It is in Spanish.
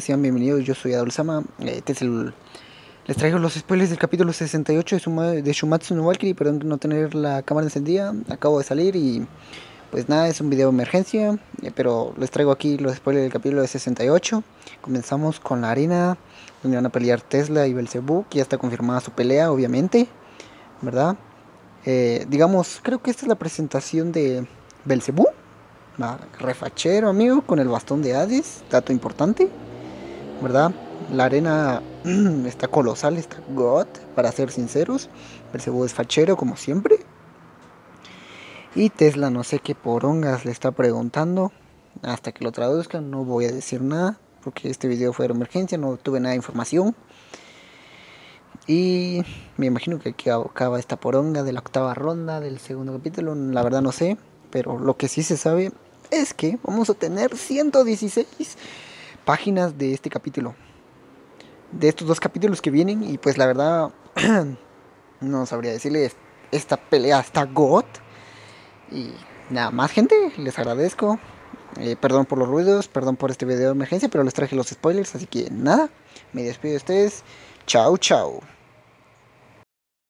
Sean bienvenidos, yo soy Adolzama. Este es el... Les traigo los spoilers del capítulo 68 de, Suma... de Shumatsu no Valkyrie. Perdón no tener la cámara encendida. Acabo de salir y pues nada, es un video de emergencia. Eh, pero les traigo aquí los spoilers del capítulo 68. Comenzamos con la arena donde van a pelear Tesla y Belzebub. Ya está confirmada su pelea, obviamente. ¿Verdad? Eh, digamos, creo que esta es la presentación de Belzebub. Refachero, amigo, con el bastón de Hades. Dato importante. ¿Verdad? La arena está colosal, está god, para ser sinceros. Percebo es fachero como siempre. Y Tesla no sé qué porongas le está preguntando. Hasta que lo traduzcan no voy a decir nada. Porque este video fue de emergencia, no tuve nada de información. Y me imagino que aquí acaba esta poronga de la octava ronda del segundo capítulo. La verdad no sé. Pero lo que sí se sabe es que vamos a tener 116 páginas de este capítulo. De estos dos capítulos que vienen. Y pues la verdad, no sabría decirle, esta pelea está God. Y nada más gente, les agradezco. Eh, perdón por los ruidos, perdón por este video de emergencia, pero les traje los spoilers, así que nada, me despido de ustedes. Chao, chao.